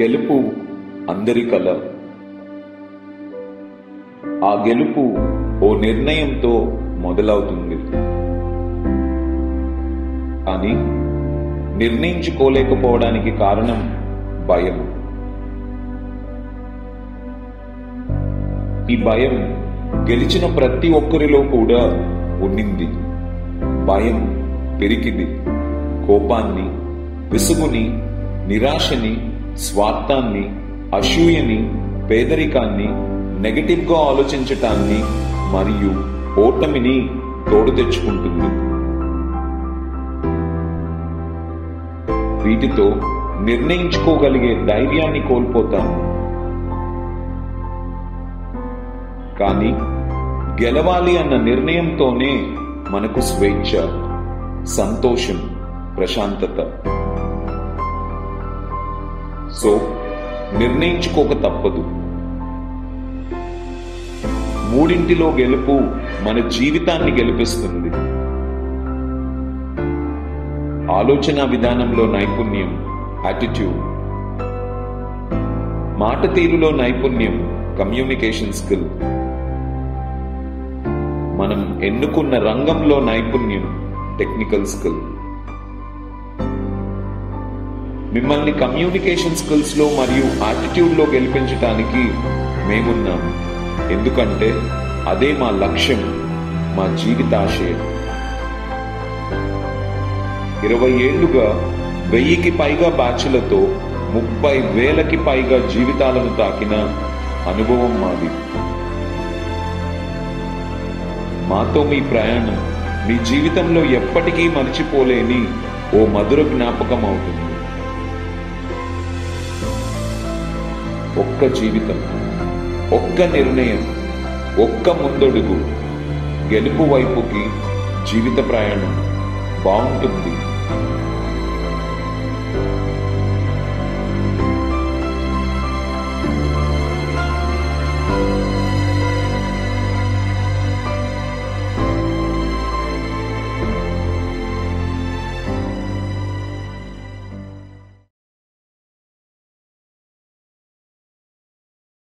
గెలుపు అందరి కల. ఆ గెలుపు ఓ నిర్ణయంతో మొదలవుతుంది. కానీ నిర్ణయించుకోలేకపోవడానికి కారణం భయం. ఈ భయం గెలిచిన ప్రతి ఒక్కరిలో కూడా ఉండింది భయం పెరిగింది. కోపాన్ని విసుగుని నిరాశని స్వార్థాన్ని అసూయని పేదరికాన్ని నెగటివ్గా ఆలోచించటాన్ని మరియు ఓటమిని తోడు తెచ్చుకుంటుంది. వీటితో నిర్ణయించుకోగలిగే ధైర్యాన్ని కోల్పోతాము కానీ గెలవాలి అన్న నిర్ణయంతోనే మనకు స్వేచ్ఛ సంతోషం ప్రశాంతత. సో నిర్ణయించుకోక తప్పదు. మూడింటిలో గెలుపు మన జీవితాన్ని గెలిపిస్తుంది. ఆలోచన విధానంలో నైపుణ్యం యాటిట్యూడ్ మాట తీరులో నైపుణ్యం కమ్యూనికేషన్ స్కిల్ మనం ఎన్నుకున్న రంగంలో నైపుణ్యం టెక్నికల్ స్కిల్ మిమ్మల్ని కమ్యూనికేషన్ స్కిల్స్లో మరియు యాటిట్యూడ్లో గెలిపించటానికి గెలిపించడానికి మేమున్నాం. ఎందుకంటే అదే మా లక్ష్యం మా జీవితాశయం. ఇరవై ఏళ్ళుగా వెయ్యికి పైగా బ్యాచ్లతో ముప్పై వేలకి పైగా జీవితాలను తాకిన అనుభవం మాది. మాతో మీ ప్రయాణం మీ జీవితంలో ఎప్పటికీ మర్చిపోలేని ఓ మధుర జ్ఞాపకం అవుతుంది. ఒక్క జీవితం ఒక్క నిర్ణయం ఒక్క ముందడుగు గెలుపు వైపుకి జీవిత ప్రయాణం బాగుంటుంది.